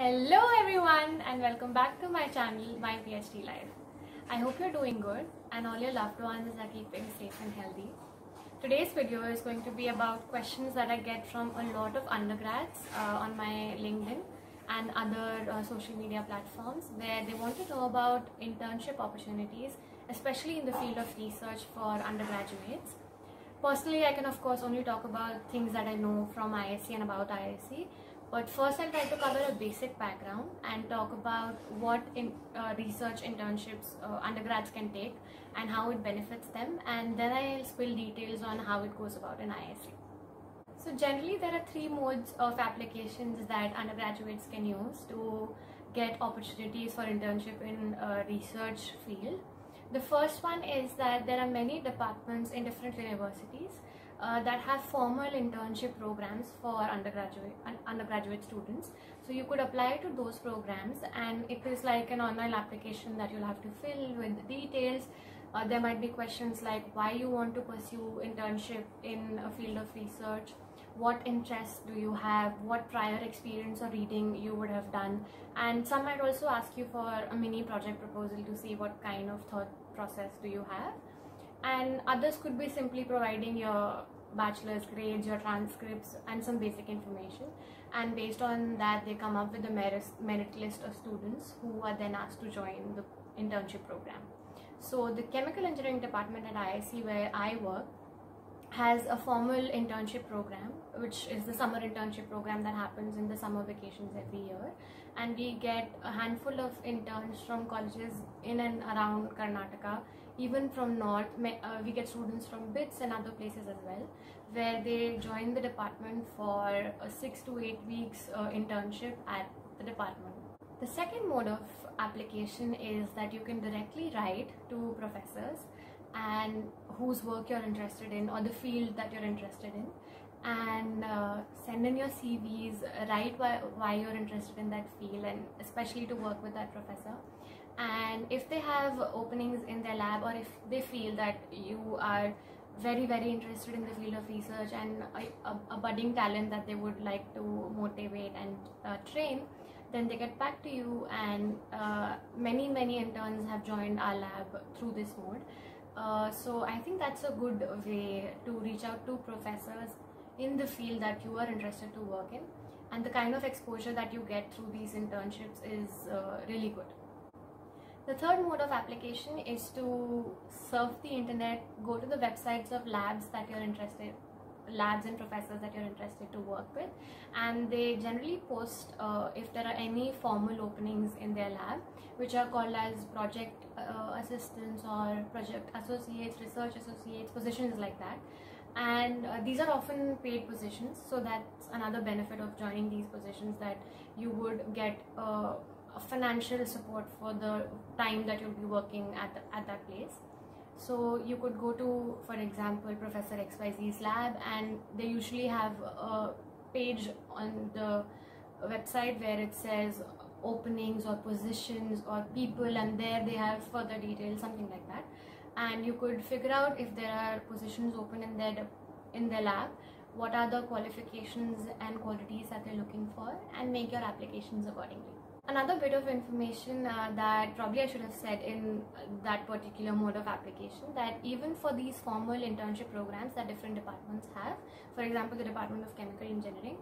Hello everyone and welcome back to my channel My PhD Life. I hope you're doing good and all your loved ones are keeping safe and healthy. Today's video is going to be about questions that I get from a lot of undergrads uh, on my LinkedIn and other uh, social media platforms where they want to know about internship opportunities, especially in the field of research for undergraduates. Personally, I can of course only talk about things that I know from IISc and about IISc, but first I'll try to cover a basic background and talk about what in, uh, research internships uh, undergrads can take and how it benefits them and then I'll spill details on how it goes about in IISc. So generally there are three modes of applications that undergraduates can use to get opportunities for internship in a research field. The first one is that there are many departments in different universities uh, that have formal internship programs for undergraduate undergraduate students. So you could apply to those programs and it is like an online application that you'll have to fill with details. Uh, there might be questions like why you want to pursue internship in a field of research, what interests do you have, what prior experience or reading you would have done and some might also ask you for a mini project proposal to see what kind of thought process do you have and others could be simply providing your bachelor's grades, your transcripts and some basic information and based on that they come up with a merit, list of students who are then asked to join the internship program. So the chemical engineering department at IISc where I work has a formal internship program which is the summer internship program that happens in the summer vacations every year and we get a handful of interns from colleges in and around Karnataka even from north uh, we get students from BITS and other places as well where they join the department for a 6 to 8 weeks uh, internship at the department. The second mode of application is that you can directly write to professors and whose work you're interested in or the field that you're interested in and uh, send in your CVs, write why, why you're interested in that field and especially to work with that professor. And if they have openings in their lab or if they feel that you are very very interested in the field of research and a, a, a budding talent that they would like to motivate and uh, train, then they get back to you and uh, many many interns have joined our lab through this mode. Uh, so I think that's a good way to reach out to professors in the field that you are interested to work in and the kind of exposure that you get through these internships is uh, really good. The third mode of application is to surf the internet, go to the websites of labs that you're interested labs and professors that you're interested to work with and they generally post uh, if there are any formal openings in their lab which are called as project uh, assistants or project associates research associates positions like that. And uh, these are often paid positions so that's another benefit of joining these positions that you would get uh, financial support for the time that you'll be working at, the, at that place. So you could go to for example professor xyz's lab and they usually have a page on the website where it says openings or positions or people and there they have further details something like that. And you could figure out if there are positions open in their in their lab what are the qualifications and qualities that they're looking for and make your applications accordingly Another bit of information uh, that probably I should have said in that particular mode of application that even for these formal internship programs that different departments have, for example, the Department of Chemical Engineering,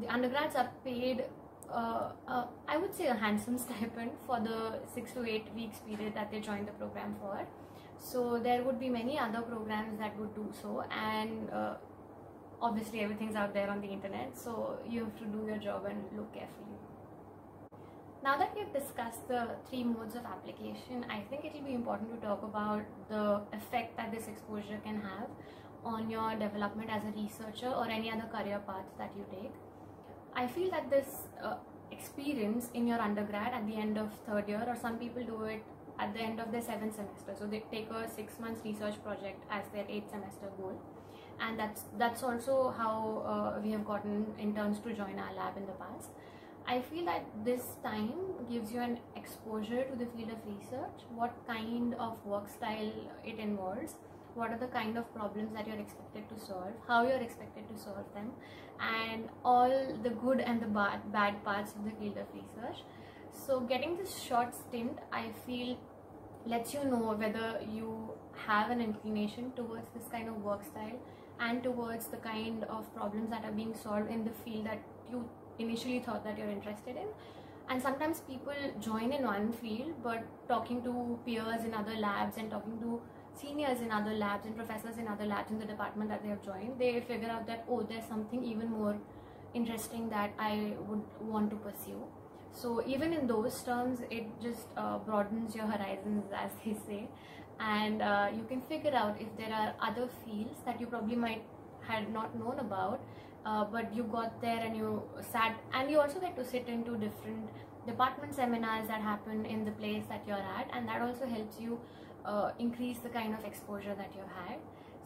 the undergrads are paid, uh, uh, I would say, a handsome stipend for the six to eight weeks period that they join the program for. So there would be many other programs that would do so, and uh, obviously everything's out there on the internet, so you have to do your job and look carefully. Now that we've discussed the three modes of application, I think it will be important to talk about the effect that this exposure can have on your development as a researcher or any other career path that you take. I feel that this uh, experience in your undergrad at the end of third year or some people do it at the end of their seventh semester. So they take a six months research project as their eighth semester goal. And that's, that's also how uh, we have gotten interns to join our lab in the past. I feel that this time gives you an exposure to the field of research, what kind of work style it involves, what are the kind of problems that you're expected to solve, how you're expected to solve them, and all the good and the bad, bad parts of the field of research. So, getting this short stint, I feel lets you know whether you have an inclination towards this kind of work style and towards the kind of problems that are being solved in the field that you initially thought that you're interested in. And sometimes people join in one field but talking to peers in other labs and talking to seniors in other labs and professors in other labs in the department that they have joined they figure out that oh there's something even more interesting that i would want to pursue. So even in those terms it just uh, broadens your horizons as they say. And uh, you can figure out if there are other fields that you probably might had not known about uh, but you got there and you sat and you also get to sit into different department seminars that happen in the place that you're at and that also helps you uh, increase the kind of exposure that you had.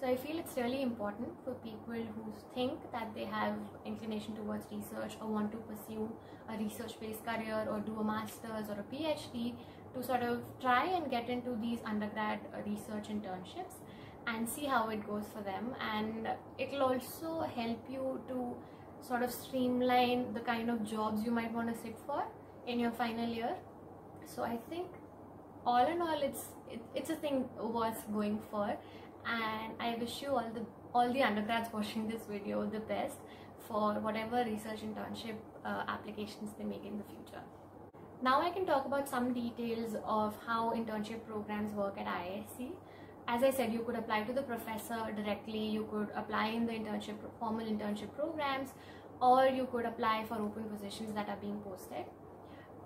So i feel it's really important for people who think that they have inclination towards research or want to pursue a research based career or do a master's or a phd to sort of try and get into these undergrad research internships and see how it goes for them. And it'll also help you to sort of streamline the kind of jobs you might want to sit for in your final year. So i think all in all it's it, it's a thing worth going for. And i wish you all the all the undergrads watching this video the best for whatever research internship uh, applications they make in the future. Now I can talk about some details of how internship programs work at IISc. As I said, you could apply to the professor directly, you could apply in the internship formal internship programs, or you could apply for open positions that are being posted.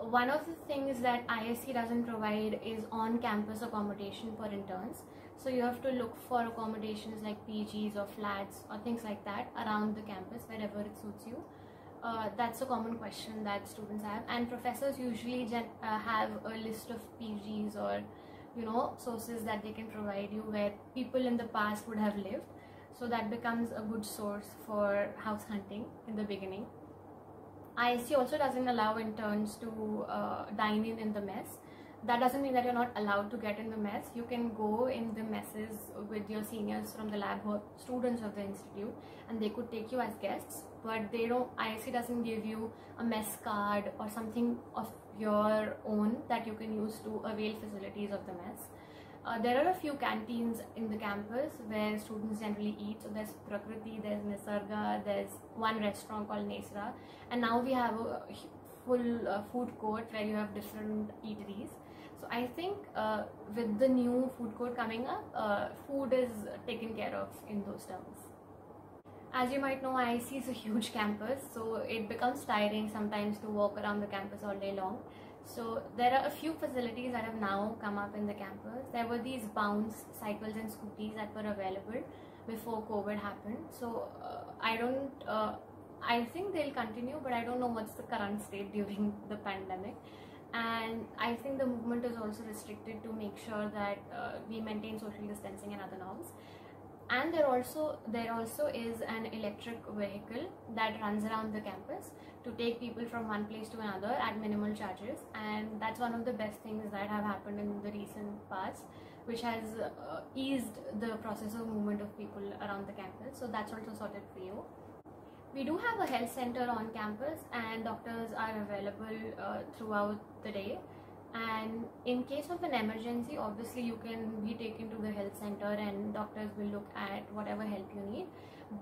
One of the things that IISc doesn't provide is on-campus accommodation for interns. So you have to look for accommodations like PGs or flats or things like that around the campus wherever it suits you uh, that's a common question that students have and professors usually uh, have a list of pgs or you know sources that they can provide you where people in the past would have lived. So that becomes a good source for house hunting in the beginning. IISc also doesn't allow interns to uh, dine in in the mess. That doesn't mean that you're not allowed to get in the mess. You can go in the messes with your seniors from the lab or students of the institute and they could take you as guests. But they don't IISc doesn't give you a mess card or something of your own that you can use to avail facilities of the mess uh, there are a few canteens in the campus where students generally eat. So there's Prakriti, there's Nisarga, there's one restaurant called Nesra, and now we have a full uh, food court where you have different eateries. So I think uh, with the new food court coming up, uh, food is taken care of in those terms. As you might know, IISc is a huge campus, so it becomes tiring sometimes to walk around the campus all day long. So there are a few facilities that have now come up in the campus. There were these bounce cycles and scooties that were available before COVID happened. So uh, I don't, uh, I think they'll continue, but I don't know what's the current state during the pandemic and I think the movement is also restricted to make sure that uh, we maintain social distancing and other norms. And there also there also is an electric vehicle that runs around the campus to take people from one place to another at minimal charges, and that's one of the best things that have happened in the recent past, which has uh, eased the process of movement of people around the campus. So that's also sorted for you. We do have a health center on campus and doctors are available uh, throughout the day. And in case of an emergency, obviously you can be taken to the health center and doctors will look at whatever help you need.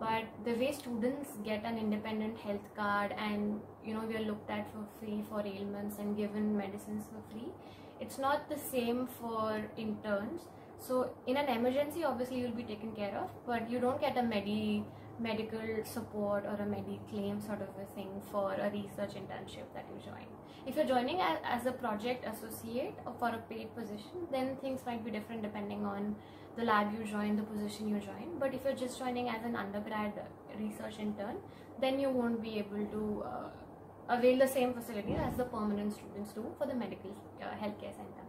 But the way students get an independent health card and you know we are looked at for free for ailments and given medicines for free, it's not the same for interns. So in an emergency, obviously you'll be taken care of, but you don't get a medi medical support or a mediclaim sort of a thing for a research internship that you join. If you're joining as, as a project associate or for a paid position, then things might be different depending on the lab you join, the position you join. But if you're just joining as an undergrad research intern, then you won't be able to uh, avail the same facilities as the permanent students do for the medical uh, healthcare center.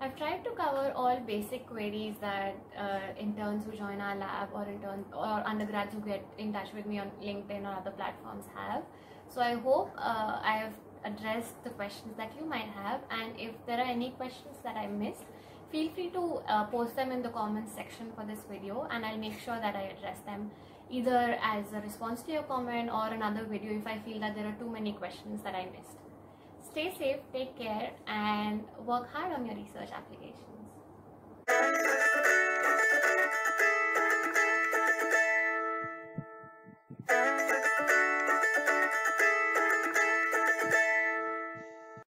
I've tried to cover all basic queries that uh, interns who join our lab or interns or undergrads who get in touch with me on LinkedIn or other platforms have. So I hope uh, I have addressed the questions that you might have and if there are any questions that I missed, feel free to uh, post them in the comments section for this video and I'll make sure that I address them either as a response to your comment or another video if I feel that there are too many questions that I missed. Stay safe, take care, and work hard on your research applications.